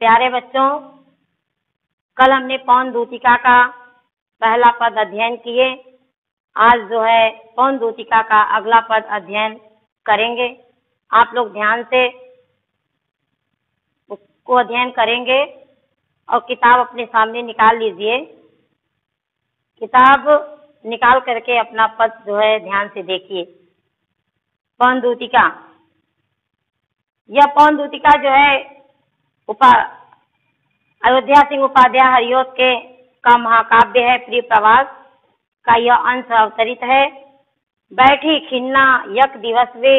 प्यारे बच्चों, कल हमने पौन दूतिका का पहला पद अध्ययन किए। आज जो है, पौन दूतिका का अगला पद अध्ययन करेंगे। आप लोग ध्यान से उसको अध्ययन करेंगे और किताब अपने सामने निकाल लीजिए। किताब निकाल करके अपना पद जो है, ध्यान से देखिए। पौन दूतिका। यह पौन दूतिका जो है उपा अयोध्या सिंह उपाध्याय हरियोत के का महाकाव्य है, प्रिय प्रवास, का यह अंश अवतरित है। बैठी खिन्ना यक दिवस वे,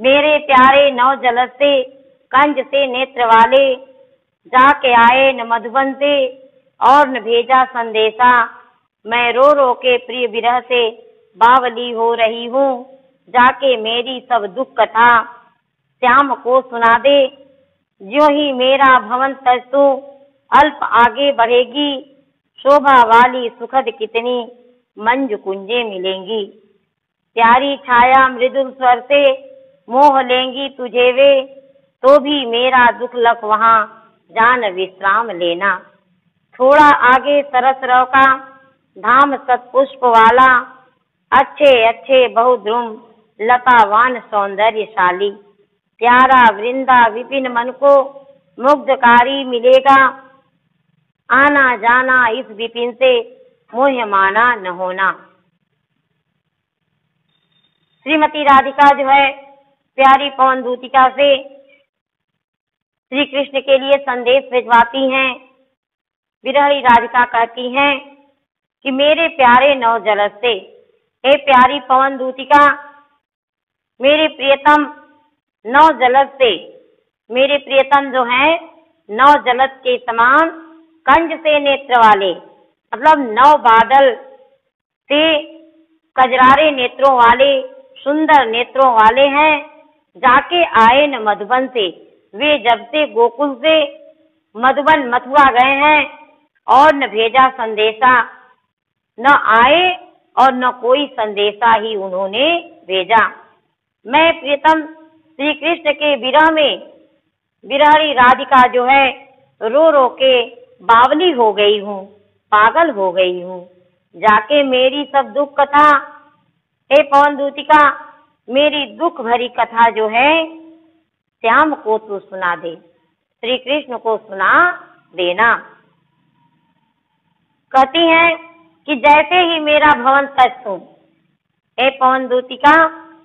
मेरे प्यारे नव जल से कंज से नेत्र वाले, जाके आए न मधुबन से, और न भेजा संदेशा। मैं रो रो के प्रिय विरह से, बावली हो रही हूँ, जाके मेरी सब दुख कथा, श्याम को सुना दे जो ही मेरा भवन तस्तु अल्प आगे बढ़ेगी, शोभा वाली सुखद कितनी मंज कुंजे मिलेंगी। प्यारी छाया मृदुल स्वर से मोह लेंगी तुझे वे तो भी मेरा दुख लक वहाँ जान विश्राम लेना। थोड़ा आगे सरस रव का धाम सतपुष्प वाला अच्छे अच्छे बहुद्रुम लतावान सौंदर्यशाली। प्यारा वृंदा विपिन मन को मुग्धकारी मिलेगा। आना जाना इस विपिन से मोह माना न होना। श्रीमती राधिका जो है, प्यारी पवन दूतिका से श्री कृष्ण के लिए संदेश भिजवाती हैं। विरहरी राधिका कहती हैं कि मेरे प्यारे नवजलस से, हे प्यारी पवन दूतिका, मेरे प्रियतम नौ जलद से। मेरे प्रियतम जो हैं नौ जलद के समान कंज से नेत्र वाले मतलब नौ बादल से कजरारे नेत्रों वाले, सुंदर नेत्रों वाले हैं, जाके आए न मधुबन से। वे जब से गोकुल से मधुबन मथुआ गए हैं, और न भेजा संदेशा, न आए और न कोई संदेशा ही उन्होंने भेजा। मैं प्रियतम श्री कृष्ण के विरह में विरहरी राधिका जो है, रो रो के बावली हो गई हूँ, पागल हो गई हूँ। जाके मेरी सब दुख कथा, हे पवन दूतिका, मेरी दुख भरी कथा जो है, श्याम को तू सुना दे श्री कृष्ण को सुना देना। कहती हैं कि जैसे ही मेरा भवन तस्तु हे पवन दूतिका,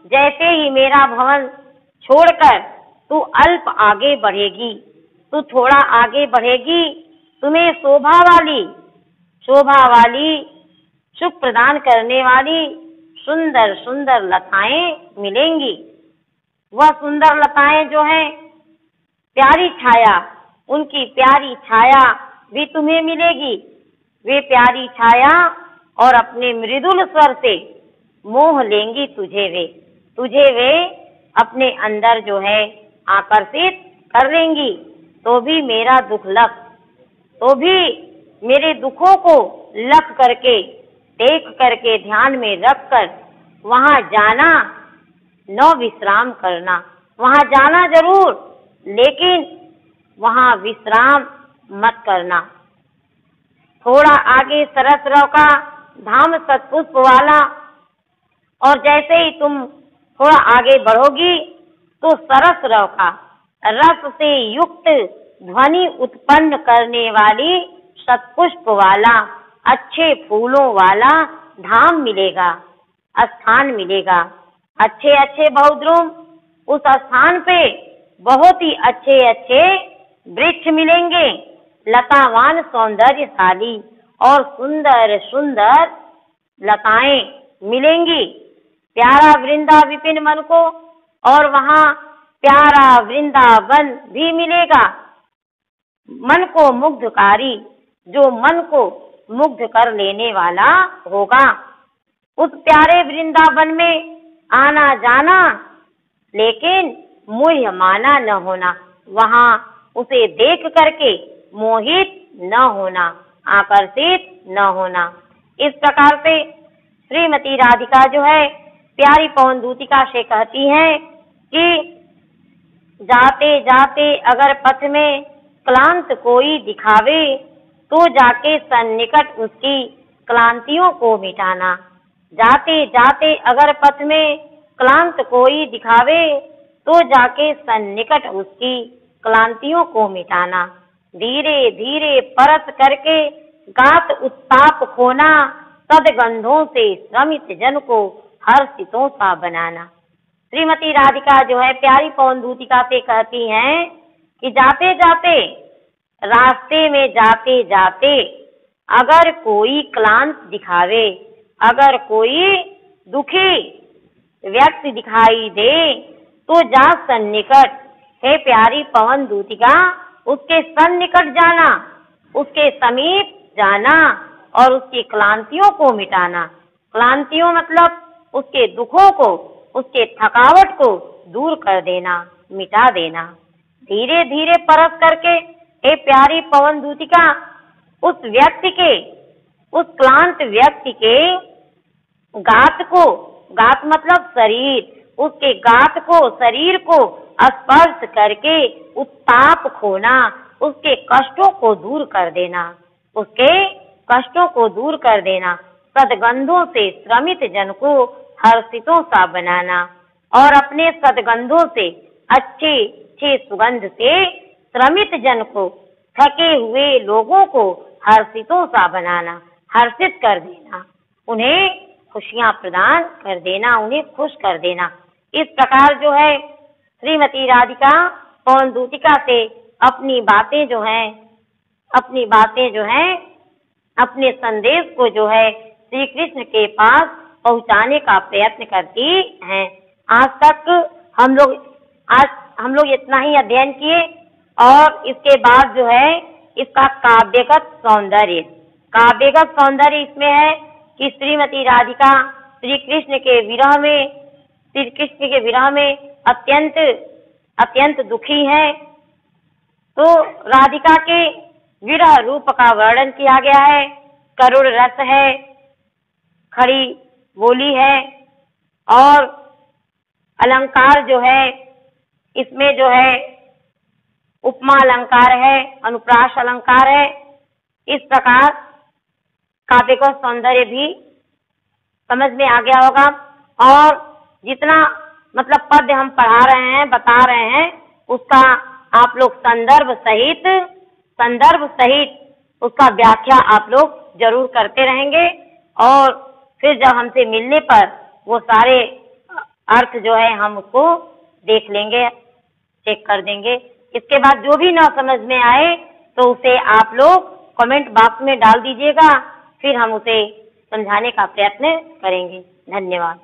जैसे ही मेरा भवन छोड़कर तू अल्प आगे बढ़ेगी। तू थोड़ा आगे बढ़ेगी, तुम्हें शोभा वाली शोभा वाली, सुख प्रदान करने वाली सुंदर सुंदर लताएँ मिलेंगी। वह सुंदर लताएँ जो हैं, प्यारी छाया, उनकी प्यारी छाया भी तुम्हें मिलेगी। वे प्यारी छाया और अपने मृदुल स्वर से मोह लेंगी तुझे वे तुझे वे अपने अंदर जो है आकर्षित कर लेंगी तो भी मेरा दुख लख तो भी मेरे दुखों को लख करके, देख करके ध्यान में रख कर वहाँ जाना, न विश्राम करना। वहाँ जाना ज़रूर, लेकिन वहाँ विश्राम मत करना। थोड़ा आगे सरस रव का धाम सतपुष्प वाला, और जैसे ही तुम थोड़ा आगे बढ़ोगी तो सरस रव का रस से युक्त ध्वनि उत्पन्न करने वाली सतपुष्प वाला, अच्छे फूलों वाला धाम मिलेगा, स्थान मिलेगा। अच्छे अच्छे बहुद्रुम उस स्थान पे बहुत ही अच्छे अच्छे वृक्ष मिलेंगे, लतावान सौंदर्यशाली और सुंदर सुंदर लताएँ मिलेंगी। प्यारा वृंदा विपिन मन को, और वहाँ प्यारा वृंदावन भी मिलेगा। मन को मुग्धकारी, जो मन को मुग्ध कर लेने वाला होगा। उस प्यारे वृंदावन में आना जाना, लेकिन मुह माना न होना। वहाँ उसे देख करके मोहित न होना, आकर्षित न होना। इस प्रकार से श्रीमती राधिका जो है प्यारी पवन दूतिका से कहती हैं कि जाते जाते अगर पथ में क्लांत कोई दिखावे तो जाके सन्निकट उसकी क्लांतियों को मिटाना। जाते जाते अगर पथ में क्लांत कोई दिखावे तो जाके सन्निकट उसकी क्लांतियों को मिटाना। धीरे धीरे परत करके गात उत्ताप खोना सदगंधों से श्रमित जन को हर्षितों सा बनाना। श्रीमती राधिका जो है, प्यारी पवन दूतिका से कहती हैं कि जाते जाते, रास्ते में जाते जाते, अगर कोई क्लांत दिखावे, अगर कोई दुखी व्यक्ति दिखाई दे तो जा सन्निकट। हे प्यारी पवन दूतिका उसके सन्निकट जाना, उसके समीप जाना और उसकी क्लांतियों को मिटाना। क्लांतियों मतलब उसके दुखों को, उसके थकावट को दूर कर देना, मिटा देना। धीरे धीरे परस करके, हे प्यारी पवन दूतिका, उस व्यक्ति के, उस क्लांत व्यक्ति के गात को, गात मतलब शरीर, उसके गात को, शरीर को स्पर्श करके उत्ताप खोना, उसके कष्टों को दूर कर देना, उसके कष्टों को दूर कर देना, सदगंधों से श्रमित जन को हर्षितों सा बनाना और अपने सदगंधों से अच्छे अच्छे सुगंध से श्रमित जन को, थके हुए लोगों को हर्षितों सा बनाना, हर्षित कर देना। उन्हें खुशियाँ प्रदान कर देना, उन्हें खुश कर देना। इस प्रकार जो है, श्रीमती राधिका पवन दूतिका से अपनी बातें जो हैं, अपनी बातें जो हैं, अपने संदेश को जो है, श्री कृष्ण के पास पहुँचाने का प्रयत्न करती हैं। आज तक हम लोग, आज हम लोग इतना ही अध्ययन किए और इसके बाद जो है, इसका काव्यगत सौंदर्य। काव्यगत सौंदर्य इसमें है कि श्रीमती राधिका श्री कृष्ण के विरह में श्री कृष्ण के विरह में अत्यंत अत्यंत दुखी है। तो राधिका के विरह रूप का वर्णन किया गया है। करुण रस है खड़ी बोली है और अलंकार जो है, इसमें जो है उपमा अलंकार है अनुप्रास अलंकार है। इस प्रकार काव्य को सौंदर्य भी समझ में आ गया होगा। और जितना मतलब पद हम पढ़ा रहे हैं, बता रहे हैं, उसका आप लोग संदर्भ सहित संदर्भ सहित उसका व्याख्या आप लोग ज़रूर करते रहेंगे। और फिर जब हमसे मिलने पर वो सारे अर्थ जो है हम उसको देख लेंगे चेक कर देंगे। इसके बाद जो भी ना समझ में आए तो उसे आप लोग कमेंट बॉक्स में डाल दीजिएगा, फिर हम उसे समझाने का प्रयत्न करेंगे। धन्यवाद।